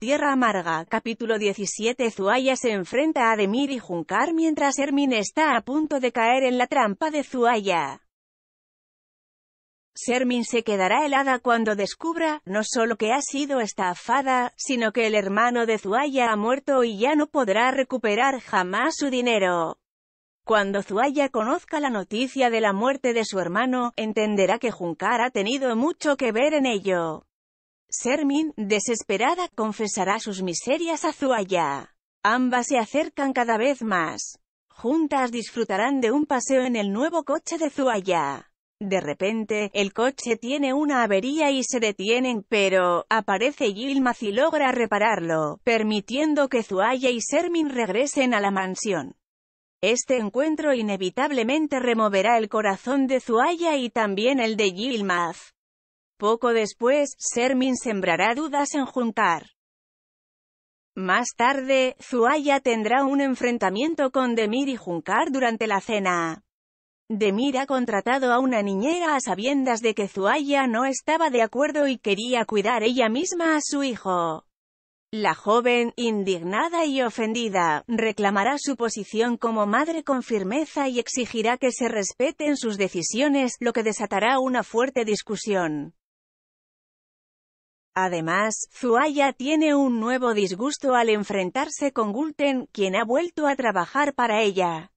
Tierra Amarga, capítulo 17 Zuaya se enfrenta a Demir y Junkar mientras Hermin está a punto de caer en la trampa de Zuaya. Sermin se quedará helada cuando descubra, no solo que ha sido estafada, sino que el hermano de Zuaya ha muerto y ya no podrá recuperar jamás su dinero. Cuando Zuaya conozca la noticia de la muerte de su hermano, entenderá que Junkar ha tenido mucho que ver en ello. Sermin, desesperada, confesará sus miserias a Zuaya. Ambas se acercan cada vez más. Juntas disfrutarán de un paseo en el nuevo coche de Zuaya. De repente, el coche tiene una avería y se detienen, pero, aparece Yilmaz y logra repararlo, permitiendo que Zuaya y Sermin regresen a la mansión. Este encuentro inevitablemente removerá el corazón de Zuaya y también el de Yilmaz. Poco después, Sermin sembrará dudas en Juntar. Más tarde, Zuaya tendrá un enfrentamiento con Demir y Junkar durante la cena. Demir ha contratado a una niñera a sabiendas de que Zuaya no estaba de acuerdo y quería cuidar ella misma a su hijo. La joven, indignada y ofendida, reclamará su posición como madre con firmeza y exigirá que se respeten sus decisiones, lo que desatará una fuerte discusión. Además, Zuaya tiene un nuevo disgusto al enfrentarse con Gulten, quien ha vuelto a trabajar para ella.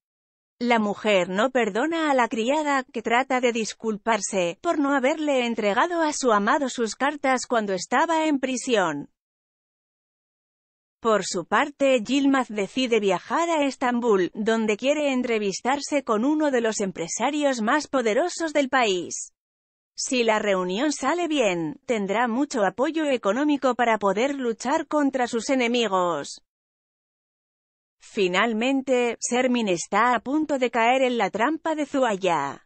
La mujer no perdona a la criada, que trata de disculparse, por no haberle entregado a su amado sus cartas cuando estaba en prisión. Por su parte, Yilmaz decide viajar a Estambul, donde quiere entrevistarse con uno de los empresarios más poderosos del país. Si la reunión sale bien, tendrá mucho apoyo económico para poder luchar contra sus enemigos. Finalmente, Sermin está a punto de caer en la trampa de Zuaya.